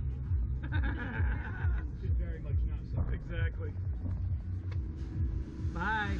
not. Should very much not exactly. Bye.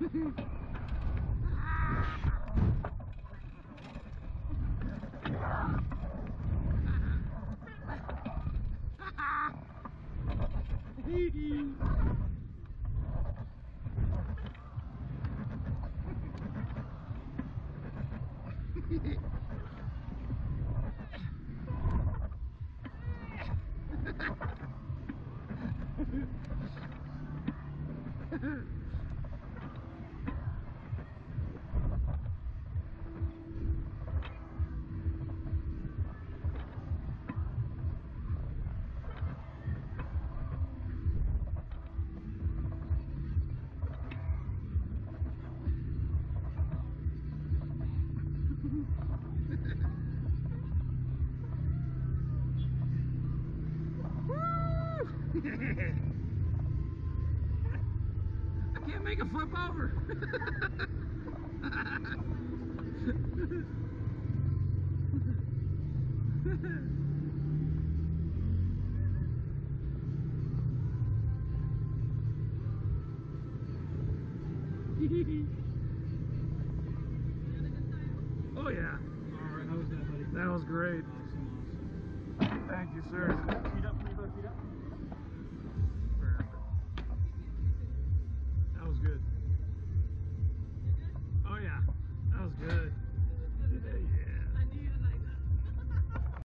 Ha ha ha! I can't make a flip over. oh yeah, All right, how was that, buddy? that was great. Awesome, Thank you, sir. awesome. Feet up,